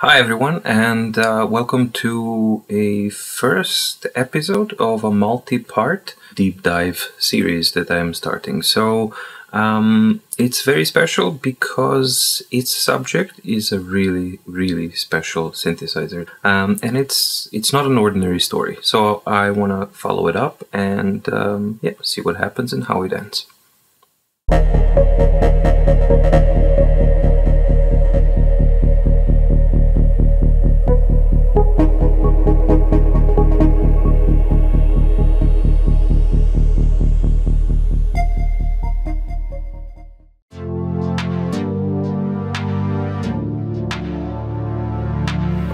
Hi, everyone, and uh, welcome to a first episode of a multi part deep dive series that I'm starting. So, um, it's very special because its subject is a really, really special synthesizer, um, and it's it's not an ordinary story. So I want to follow it up and um, yeah, see what happens and how it ends.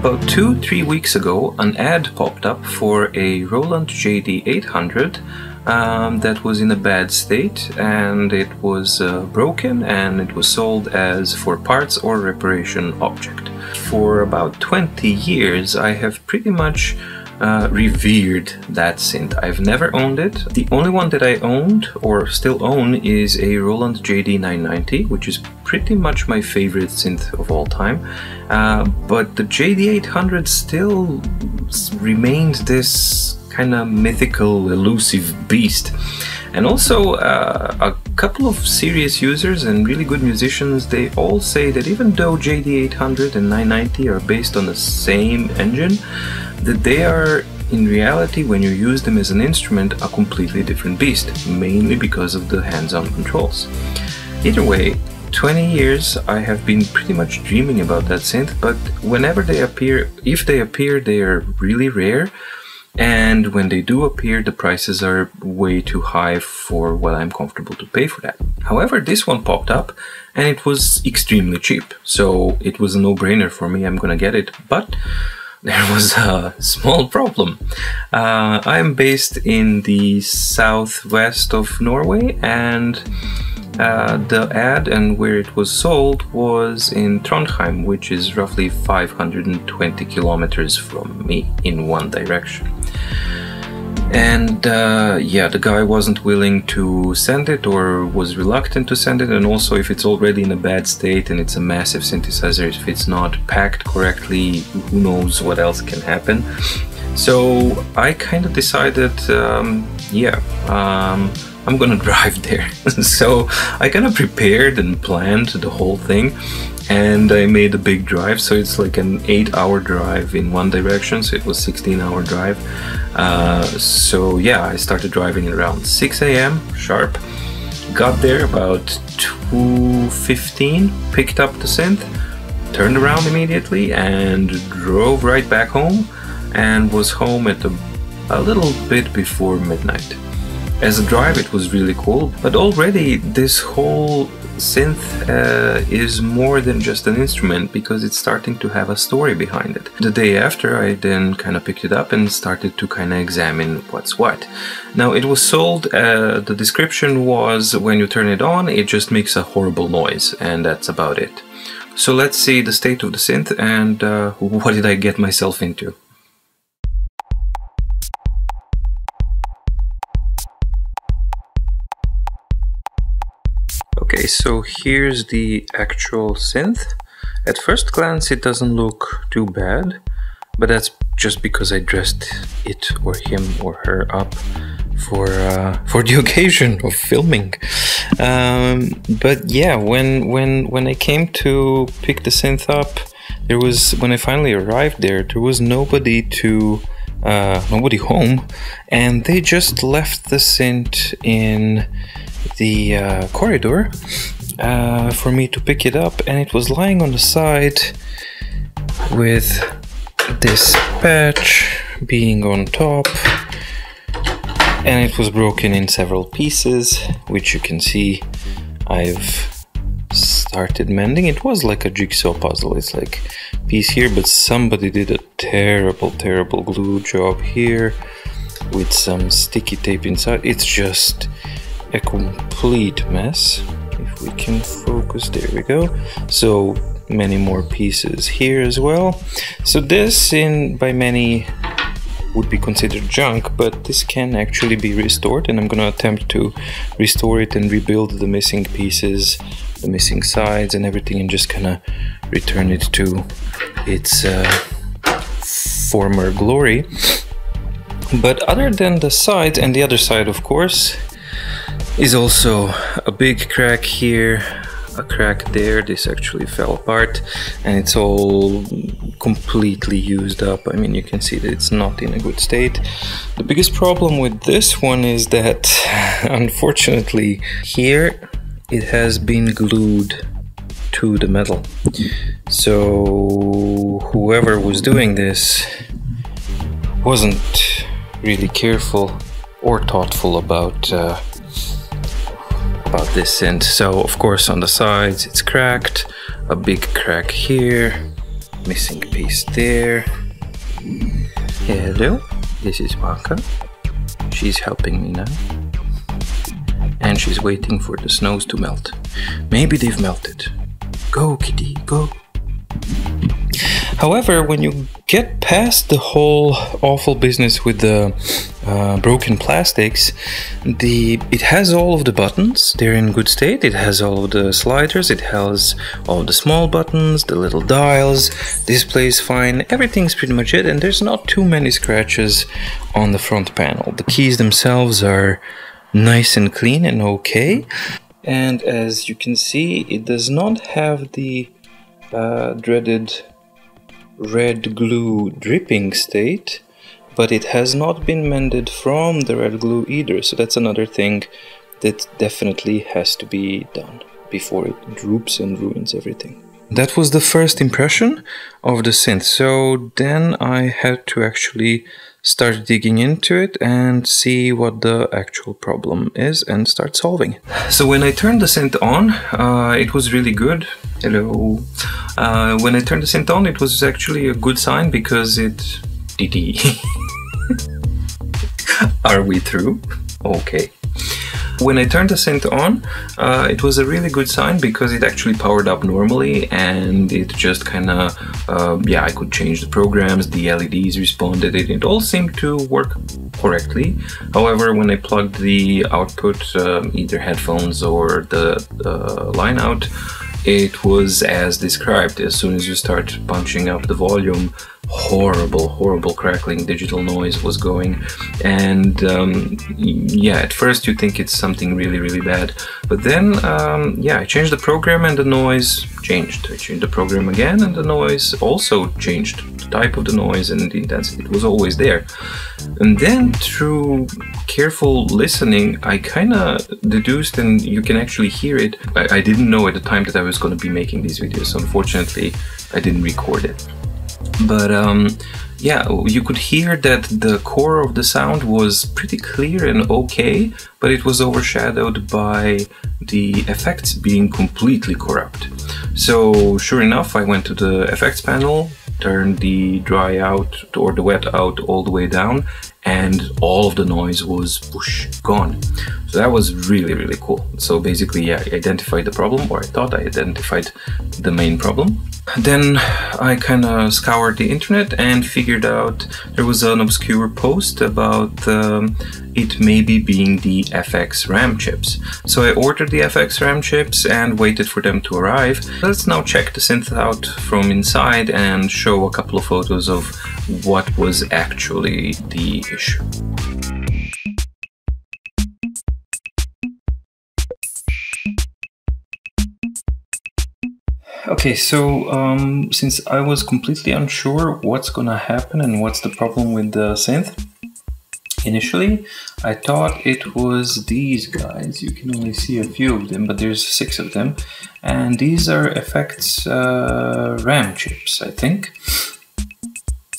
About two, three weeks ago, an ad popped up for a Roland JD800 um, that was in a bad state and it was uh, broken and it was sold as for parts or reparation object. For about 20 years, I have pretty much uh, revered that synth. I've never owned it. The only one that I owned or still own is a Roland JD990, which is pretty much my favorite synth of all time. Uh, but the JD800 still remains this kind of mythical, elusive beast. And also, uh, a couple of serious users and really good musicians, they all say that even though JD800 and 990 are based on the same engine, that they are in reality when you use them as an instrument a completely different beast, mainly because of the hands-on controls. Either way, 20 years I have been pretty much dreaming about that synth, but whenever they appear, if they appear, they are really rare. And when they do appear, the prices are way too high for what I'm comfortable to pay for that. However, this one popped up and it was extremely cheap. So it was a no-brainer for me, I'm gonna get it. But there was a small problem. Uh, I'm based in the southwest of Norway, and uh, the ad and where it was sold was in Trondheim, which is roughly 520 kilometers from me in one direction. And uh, yeah, the guy wasn't willing to send it or was reluctant to send it. And also, if it's already in a bad state and it's a massive synthesizer, if it's not packed correctly, who knows what else can happen. So I kind of decided, um, yeah, um, I'm gonna drive there. so I kind of prepared and planned the whole thing and I made a big drive so it's like an 8 hour drive in one direction so it was 16 hour drive uh, so yeah I started driving around 6 a.m. sharp got there about 2.15 picked up the synth turned around immediately and drove right back home and was home at a, a little bit before midnight as a drive it was really cool but already this whole synth uh, is more than just an instrument because it's starting to have a story behind it. The day after, I then kind of picked it up and started to kind of examine what's what. Now, it was sold, uh, the description was when you turn it on, it just makes a horrible noise, and that's about it. So let's see the state of the synth and uh, what did I get myself into. So here's the actual synth. At first glance it doesn't look too bad, but that's just because I dressed it or him or her up for uh, for the occasion of filming. Um, but yeah, when when when I came to pick the synth up, there was when I finally arrived there, there was nobody to uh, nobody home, and they just left the synth in the uh, corridor uh, for me to pick it up, and it was lying on the side with this patch being on top and it was broken in several pieces which you can see I've started mending. It was like a jigsaw puzzle. It's like piece here but somebody did a terrible terrible glue job here with some sticky tape inside. It's just a complete mess. If we can focus, there we go. So many more pieces here as well. So this in by many would be considered junk, but this can actually be restored and I'm gonna attempt to restore it and rebuild the missing pieces, the missing sides and everything and just kinda return it to its uh, former glory. But other than the side and the other side, of course, is also a big crack here a crack there. This actually fell apart and it's all completely used up. I mean you can see that it's not in a good state. The biggest problem with this one is that unfortunately here it has been glued to the metal. So whoever was doing this wasn't really careful or thoughtful about uh, about this end. So of course on the sides it's cracked, a big crack here, missing piece there. Hello, this is Waka. She's helping me now. And she's waiting for the snows to melt. Maybe they've melted. Go, kitty, go. However, when you get past the whole awful business with the uh, broken plastics, the it has all of the buttons. They're in good state. It has all of the sliders. It has all the small buttons, the little dials. Display's fine. Everything's pretty much it. And there's not too many scratches on the front panel. The keys themselves are nice and clean and okay. And as you can see, it does not have the uh, dreaded red glue dripping state, but it has not been mended from the red glue either. So that's another thing that definitely has to be done before it droops and ruins everything. That was the first impression of the synth. So then I had to actually start digging into it and see what the actual problem is and start solving. So when I turned the synth on, uh, it was really good. Hello. Uh, when I turned the synth on, it was actually a good sign because it... DD. Are we through? Okay. When I turned the synth on, uh, it was a really good sign because it actually powered up normally and it just kind of, uh, yeah, I could change the programs, the LEDs responded, it, it all seemed to work correctly. However, when I plugged the output, um, either headphones or the uh, line out, it was as described. As soon as you start punching up the volume, horrible, horrible crackling digital noise was going. And um, yeah, at first you think it's something really, really bad. But then, um, yeah, I changed the program and the noise changed. I changed the program again and the noise also changed. The type of the noise and the intensity. It was always there. And then through careful listening, I kind of deduced, and you can actually hear it. I, I didn't know at the time that I was going to be making these videos. So unfortunately, I didn't record it but um, yeah, you could hear that the core of the sound was pretty clear and okay, but it was overshadowed by the effects being completely corrupt. So sure enough, I went to the effects panel, turned the dry out or the wet out all the way down, and all of the noise was whoosh, gone. So that was really, really cool. So basically, yeah, I identified the problem, or I thought I identified the main problem. Then I kind of scoured the internet and figured out there was an obscure post about um, it maybe being the FX RAM chips. So I ordered the FX RAM chips and waited for them to arrive. Let's now check the synth out from inside and show a couple of photos of what was actually the issue. Okay, so um, since I was completely unsure what's gonna happen and what's the problem with the synth, initially I thought it was these guys. You can only see a few of them, but there's six of them. And these are effects uh, RAM chips, I think.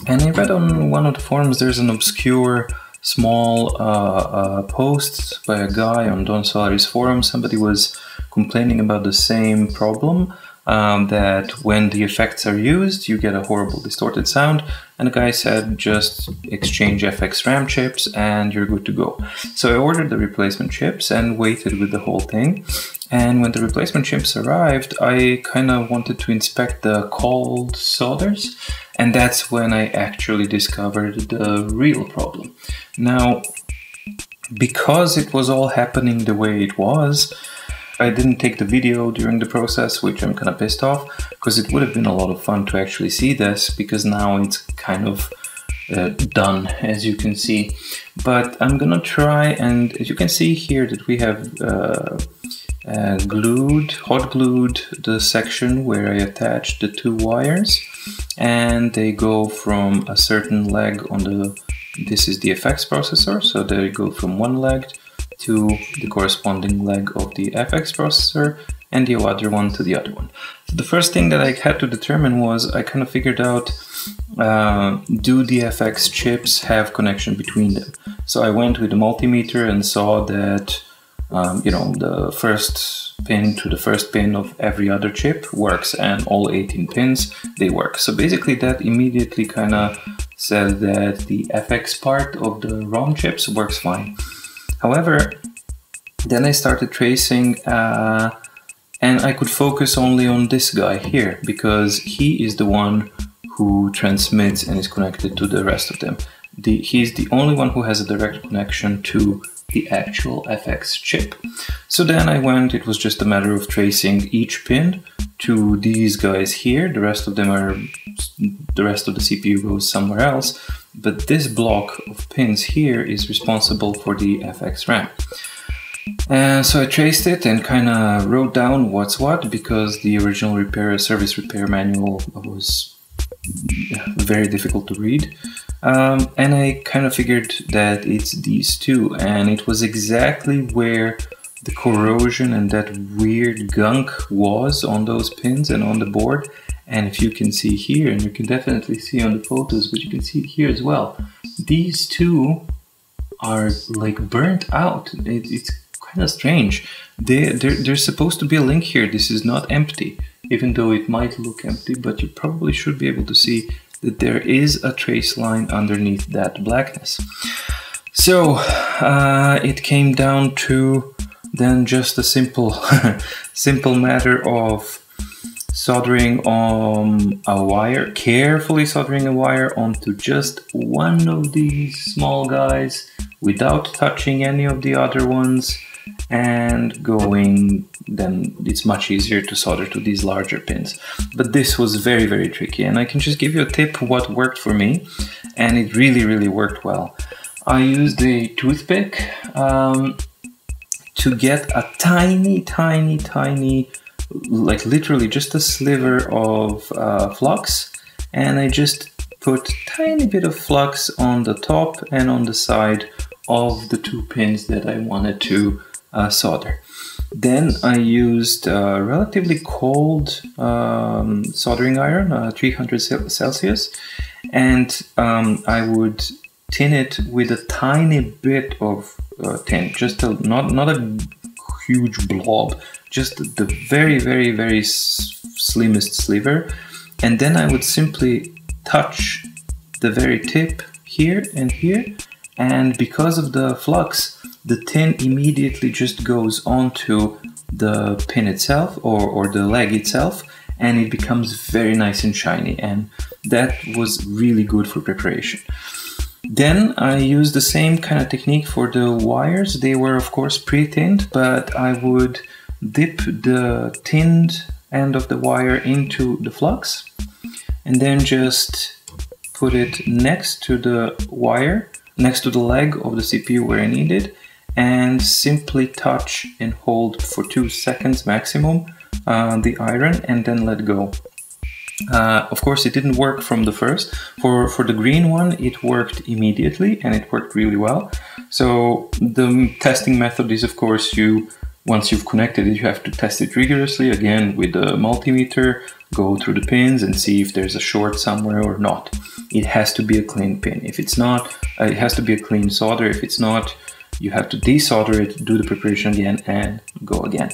And I read on one of the forums there's an obscure small uh, uh, post by a guy on Don Solaris forum. Somebody was complaining about the same problem um, that when the effects are used, you get a horrible distorted sound. And the guy said, just exchange FX RAM chips and you're good to go. So I ordered the replacement chips and waited with the whole thing. And when the replacement chips arrived, I kind of wanted to inspect the cold solders. And that's when I actually discovered the real problem. Now, because it was all happening the way it was, I didn't take the video during the process, which I'm kind of pissed off, because it would have been a lot of fun to actually see this, because now it's kind of uh, done, as you can see. But I'm gonna try, and as you can see here that we have uh, uh, glued, hot glued the section where I attached the two wires, and they go from a certain leg on the, this is the FX processor, so they go from one leg to the corresponding leg of the FX processor and the other one to the other one. So the first thing that I had to determine was I kind of figured out uh, do the FX chips have connection between them? So I went with the multimeter and saw that um, you know the first pin to the first pin of every other chip works and all 18 pins they work. So basically that immediately kind of says that the FX part of the ROM chips works fine. However, then I started tracing uh, and I could focus only on this guy here because he is the one who transmits and is connected to the rest of them. The, he's the only one who has a direct connection to the actual FX chip. So then I went, it was just a matter of tracing each pin to these guys here. The rest of them are, the rest of the CPU goes somewhere else. But this block of pins here is responsible for the FX RAM. And so I traced it and kind of wrote down what's what because the original repair service repair manual was very difficult to read. Um, and I kind of figured that it's these two, and it was exactly where the corrosion and that weird gunk was on those pins and on the board. And if you can see here, and you can definitely see on the photos, but you can see here as well, these two are like burnt out. It, it's kind of strange. They, there's supposed to be a link here. This is not empty, even though it might look empty, but you probably should be able to see that there is a trace line underneath that blackness. So uh, it came down to then just a simple, simple matter of soldering on a wire, carefully soldering a wire onto just one of these small guys without touching any of the other ones and going then it's much easier to solder to these larger pins. But this was very very tricky and I can just give you a tip what worked for me and it really really worked well. I used a toothpick um, to get a tiny tiny tiny like literally just a sliver of uh, flux and I just put tiny bit of flux on the top and on the side of the two pins that I wanted to uh, solder. Then I used a relatively cold um, soldering iron, uh, 300 Celsius, and um, I would tin it with a tiny bit of uh, tin, just a, not not a huge blob, just the very, very, very slimmest sliver. And then I would simply touch the very tip here and here. And because of the flux, the tin immediately just goes onto the pin itself or, or the leg itself and it becomes very nice and shiny and that was really good for preparation. Then I used the same kind of technique for the wires. They were of course pre-tinned, but I would dip the tinned end of the wire into the flux and then just put it next to the wire, next to the leg of the CPU where I need it and simply touch and hold for two seconds maximum uh, the iron and then let go. Uh, of course, it didn't work from the first. For, for the green one, it worked immediately and it worked really well. So the testing method is, of course, you once you've connected it, you have to test it rigorously again with the multimeter, go through the pins and see if there's a short somewhere or not. It has to be a clean pin. If it's not, uh, it has to be a clean solder. If it's not, you have to desolder it, do the preparation again, and go again.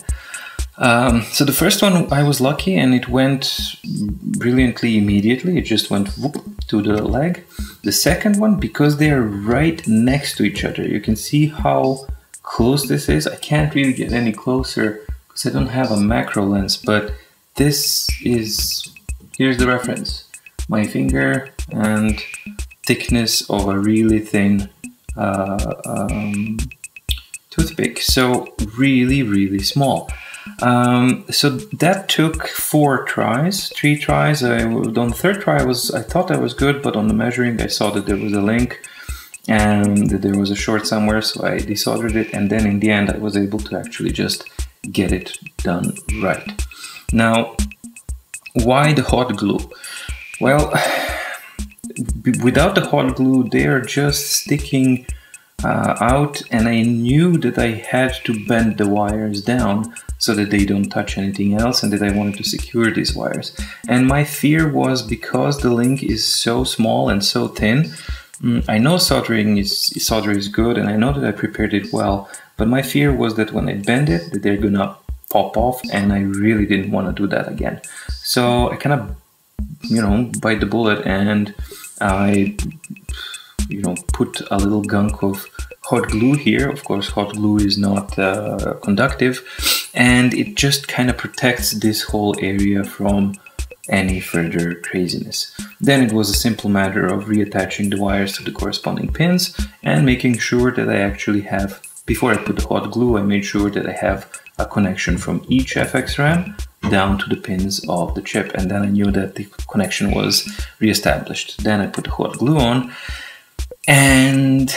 Um, so the first one, I was lucky and it went brilliantly immediately. It just went whoop to the leg. The second one, because they are right next to each other, you can see how close this is. I can't really get any closer because I don't have a macro lens, but this is, here's the reference. My finger and thickness of a really thin uh, um, toothpick. So really, really small. Um, so that took four tries, three tries. I on the third try I was I thought I was good, but on the measuring I saw that there was a link and there was a short somewhere, so I desoldered it, and then in the end I was able to actually just get it done right. Now, why the hot glue? Well, without the hot glue, they are just sticking uh, out, and I knew that I had to bend the wires down so that they don't touch anything else and that I wanted to secure these wires. And my fear was because the link is so small and so thin, mm, I know soldering is solder is good and I know that I prepared it well, but my fear was that when I bend it, that they're gonna pop off and I really didn't want to do that again. So I kind of, you know, bite the bullet and I, you know, put a little gunk of hot glue here. Of course, hot glue is not uh, conductive and it just kind of protects this whole area from any further craziness. Then it was a simple matter of reattaching the wires to the corresponding pins and making sure that I actually have, before I put the hot glue, I made sure that I have a connection from each FX RAM down to the pins of the chip and then I knew that the connection was reestablished. Then I put the hot glue on and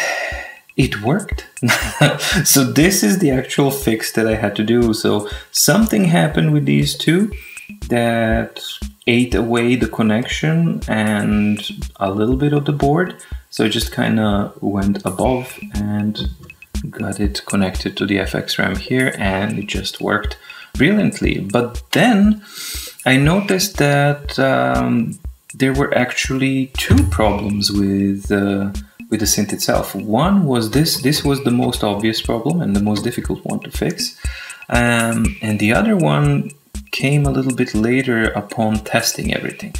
it worked. so this is the actual fix that I had to do. So something happened with these two that ate away the connection and a little bit of the board. So it just kind of went above and got it connected to the FX RAM here and it just worked brilliantly. But then I noticed that um, there were actually two problems with uh, with the synth itself. One was this, this was the most obvious problem and the most difficult one to fix. Um, and the other one came a little bit later upon testing everything.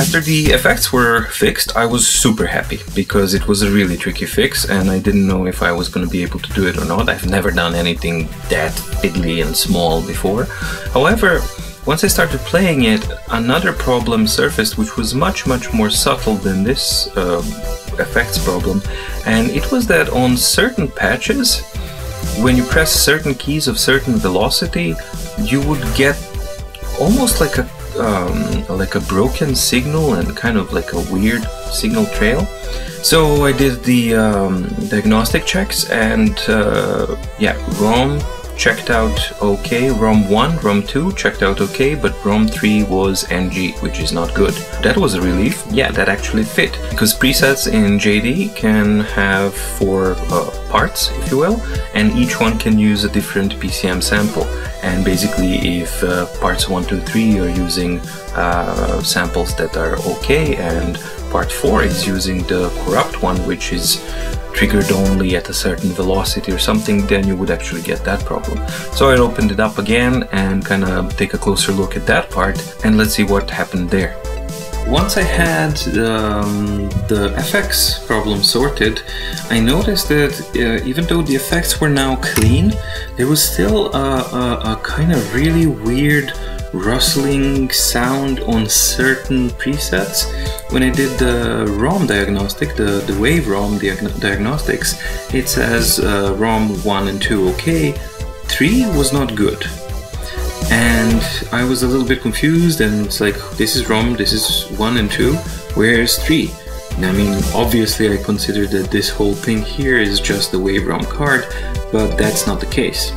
After the effects were fixed, I was super happy because it was a really tricky fix and I didn't know if I was going to be able to do it or not. I've never done anything that fiddly and small before. However, once I started playing it, another problem surfaced which was much much more subtle than this uh, effects problem and it was that on certain patches when you press certain keys of certain velocity you would get almost like a um, like a broken signal and kind of like a weird signal trail. So I did the um, diagnostic checks and uh, yeah, ROM checked out okay, ROM 1, ROM 2 checked out okay, but ROM 3 was NG, which is not good. That was a relief. Yeah, that actually fit because presets in JD can have four uh, parts, if you will, and each one can use a different PCM sample and basically if uh, parts 1, 2, 3 are using uh, samples that are okay and part 4 is using the corrupt one which is triggered only at a certain velocity or something then you would actually get that problem. So I opened it up again and kind of take a closer look at that part and let's see what happened there. Once I had um, the FX problem sorted, I noticed that uh, even though the effects were now clean, there was still a, a, a kind of really weird rustling sound on certain presets. When I did the ROM diagnostic, the, the wave ROM diagnostics, it says uh, ROM 1 and 2 okay, 3 was not good and I was a little bit confused and it's like this is ROM, this is 1 and 2, where's 3? I mean obviously I consider that this whole thing here is just the wave ROM card, but that's not the case.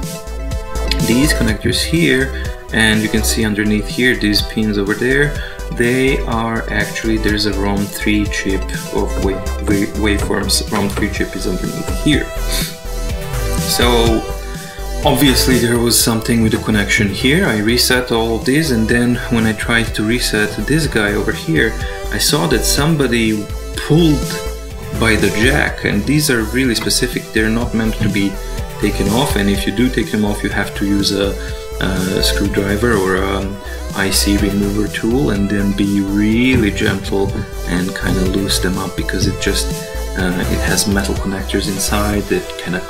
These connectors here, and you can see underneath here these pins over there, they are actually, there's a ROM 3 chip of wave, waveforms, ROM 3 chip is underneath here. So Obviously there was something with the connection here, I reset all of these and then when I tried to reset this guy over here, I saw that somebody pulled by the jack and these are really specific, they're not meant to be taken off and if you do take them off you have to use a, a screwdriver or an IC remover tool and then be really gentle and kind of loose them up because it just uh, it has metal connectors inside that kind of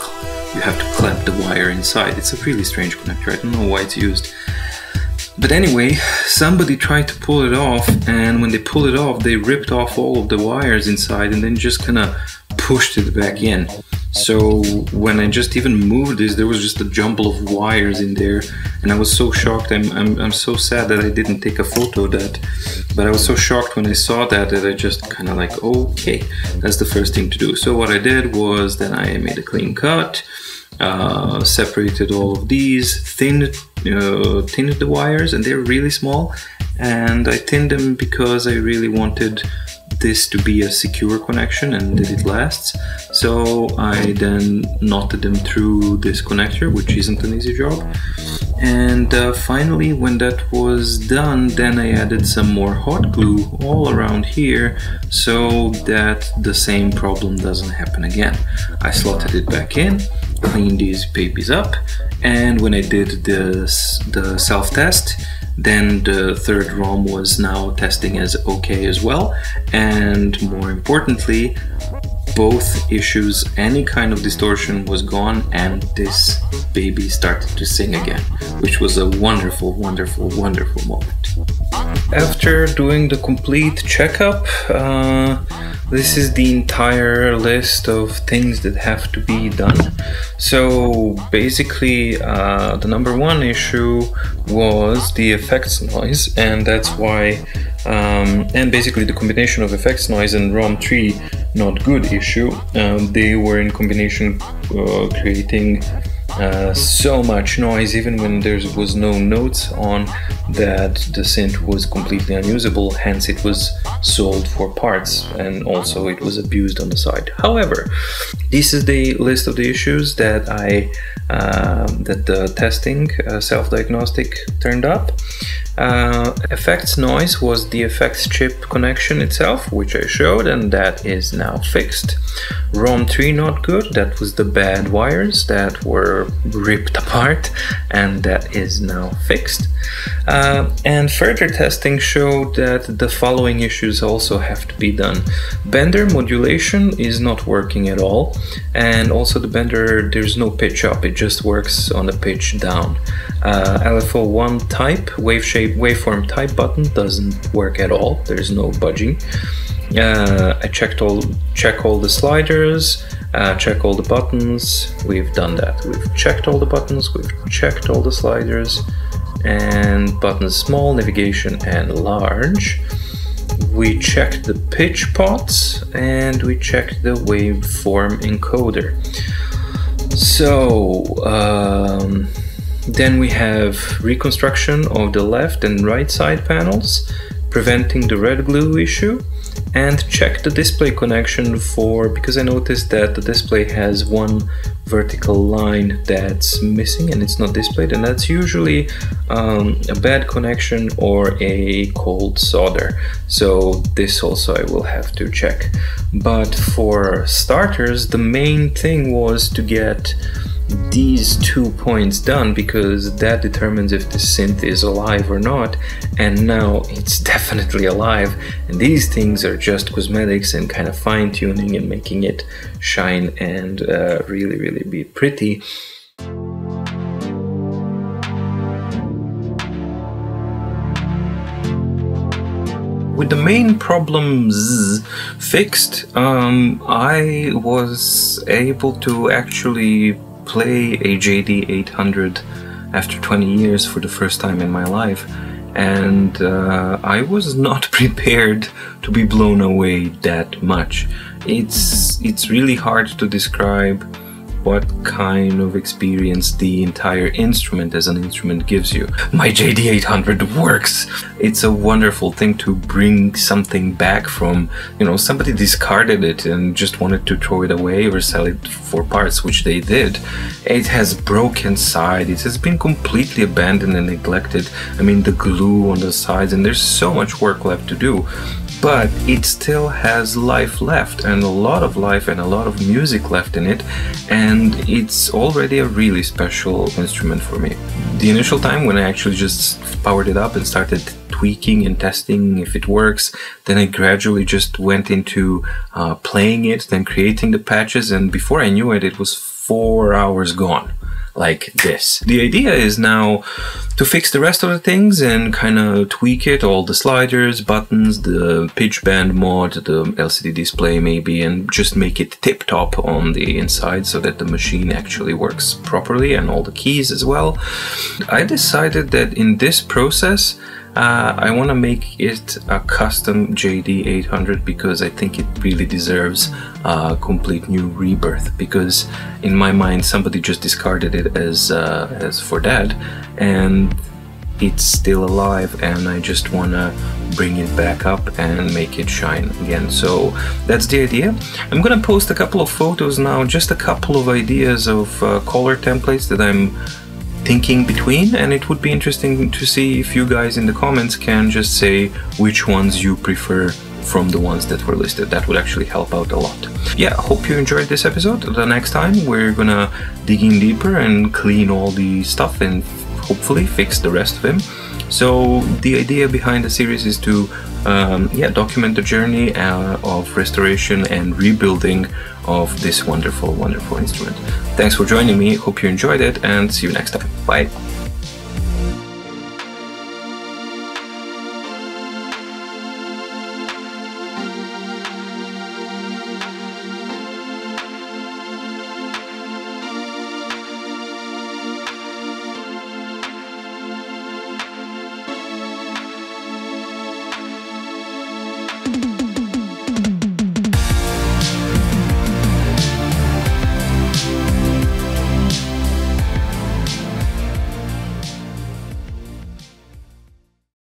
you have to clamp the wire inside. It's a really strange connector, I don't know why it's used. But anyway, somebody tried to pull it off, and when they pulled it off, they ripped off all of the wires inside and then just kind of pushed it back in. So when I just even moved this, there was just a jumble of wires in there, and I was so shocked. I'm, I'm, I'm so sad that I didn't take a photo of that, but I was so shocked when I saw that that I just kind of like, okay, that's the first thing to do. So what I did was then I made a clean cut, uh, separated all of these, thinned, uh, thinned the wires, and they're really small, and I thinned them because I really wanted this to be a secure connection and that it lasts. So I then knotted them through this connector, which isn't an easy job. And uh, finally, when that was done, then I added some more hot glue all around here so that the same problem doesn't happen again. I slotted it back in, cleaned these babies up, and when I did the, the self-test, then the third ROM was now testing as okay as well. And more importantly, both issues, any kind of distortion was gone, and this baby started to sing again, which was a wonderful, wonderful, wonderful moment. After doing the complete checkup, uh, this is the entire list of things that have to be done. So basically, uh, the number one issue was the effects noise, and that's why, um, and basically the combination of effects noise and ROM3 not good issue. Um, they were in combination uh, creating uh, so much noise even when there was no notes on that the synth was completely unusable hence it was sold for parts and also it was abused on the side however this is the list of the issues that i uh, that the testing uh, self-diagnostic turned up uh, effects noise was the effects chip connection itself, which I showed, and that is now fixed. ROM3 not good, that was the bad wires that were ripped apart, and that is now fixed. Uh, and further testing showed that the following issues also have to be done. Bender modulation is not working at all, and also the bender, there's no pitch up, it just works on the pitch down. Uh, LFO1 type, wave shape, waveform type button doesn't work at all. There's no budging. Uh, I checked all, check all the sliders, uh, check all the buttons. We've done that. We've checked all the buttons. We've checked all the sliders, and buttons small, navigation, and large. We checked the pitch pots, and we checked the waveform encoder. So. Um, then we have reconstruction of the left and right side panels, preventing the red glue issue, and check the display connection for, because I noticed that the display has one vertical line that's missing and it's not displayed and that's usually um, a bad connection or a cold solder. So this also I will have to check. But for starters the main thing was to get these two points done because that determines if the synth is alive or not and now it's definitely alive. And these things are just cosmetics and kind of fine-tuning and making it shine and uh, really really be pretty. With the main problems fixed, um, I was able to actually play a JD 800 after 20 years for the first time in my life and uh, I was not prepared to be blown away that much. It's it's really hard to describe what kind of experience the entire instrument as an instrument gives you. My JD800 works! It's a wonderful thing to bring something back from, you know, somebody discarded it and just wanted to throw it away or sell it for parts, which they did. It has broken side, it has been completely abandoned and neglected. I mean, the glue on the sides, and there's so much work left to do but it still has life left and a lot of life and a lot of music left in it and it's already a really special instrument for me. The initial time when I actually just powered it up and started tweaking and testing if it works, then I gradually just went into uh, playing it, then creating the patches and before I knew it, it was four hours gone. Like this. The idea is now to fix the rest of the things and kind of tweak it, all the sliders, buttons, the pitch bend mod, the LCD display maybe, and just make it tip top on the inside so that the machine actually works properly and all the keys as well. I decided that in this process, uh, I want to make it a custom JD800 because I think it really deserves a complete new rebirth. Because in my mind, somebody just discarded it as uh, as for dad, and it's still alive, and I just want to bring it back up and make it shine again. So that's the idea. I'm gonna post a couple of photos now, just a couple of ideas of uh, color templates that I'm thinking between and it would be interesting to see if you guys in the comments can just say which ones you prefer from the ones that were listed. That would actually help out a lot. Yeah, hope you enjoyed this episode. The next time we're gonna dig in deeper and clean all the stuff and hopefully fix the rest of him. So the idea behind the series is to um, yeah document the journey uh, of restoration and rebuilding of this wonderful, wonderful instrument. Thanks for joining me. Hope you enjoyed it and see you next time. Bye.